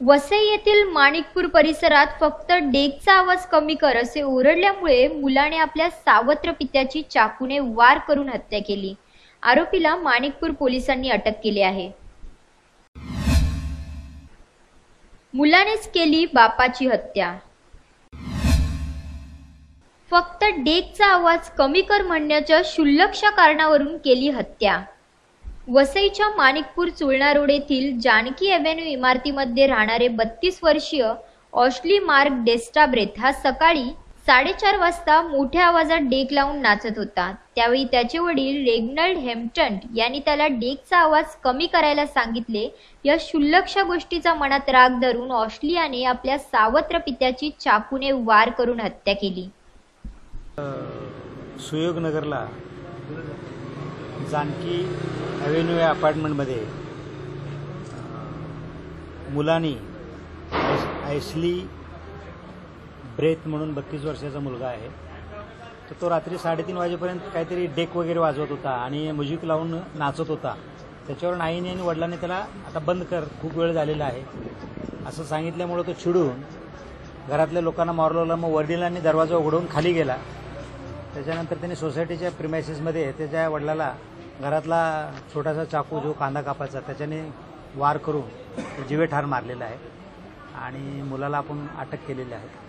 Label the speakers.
Speaker 1: वसई येथील माणिकपूर परिसरात फक्त डेकचा आवाज कमी कर असे ओरडल्यामुळे मुलाने आपल्या सावत्र पित्याची चाकूने वार करून हत्या केली. आरोपीला माणिकपूर पोलिसांनी अटक केली आहे. मुलानेच केली बापाची हत्या. फक्त डेकचा आवाज कमी कर म्हणण्याच्या क्षुल्लक्ष कारणावरून केली हत्या. वसईच्या माणिकपूर चुळणा रोड येथील जानकी अव्हेन्यू इमारतीमध्ये राहणारे बत्तीस वर्षीय ऑश्ली मार्क डेस्टाब्रेथ हा सकाळी साडेचार वाजता मोठ्या आवाजात डेक लावून नाचत होता. त्यावेळी त्याचे वडील रेग्नल्ड हेम्प्टन यांनी त्याला डेकचा आवाज कमी करायला सांगितले. या क्षुल्लकशा गोष्टीचा मनात राग धरून ऑस्ट्रियाने आपल्या सावत्र पित्याची चाकूने वार करून हत्या केली.
Speaker 2: सुयोगनगरला जानकी ॲव्हेन्यू या अपार्टमेंटमध्ये मुलानी मुलांनी ऐसली ब्रेथ म्हणून बत्तीस वर्षाचा मुलगा आहे. तर तो रात्री साडेतीन वाजेपर्यंत काहीतरी डेक वगैरे वाजवत होता आणि म्युझिक लावून नाचत होता. त्याच्यावर आईने आणि वडिलांनी त्याला आता बंद कर खूप वेळ झालेला आहे. असं सांगितल्यामुळं तो चिडून घरातल्या लोकांना मारवलं. मग वडिलांनी दरवाजा उघडून खाली गेला. त्याच्यानंतर त्यांनी सोसायटीच्या प्रिमायसिसमध्ये त्याच्या वडिलाला घरातला छोटासा चाकू जो कांदा कापायचा त्याच्याने वार करून जीवे ठार मारलेला आहे. आणि मुलाला आपण अटक केलेली आहे.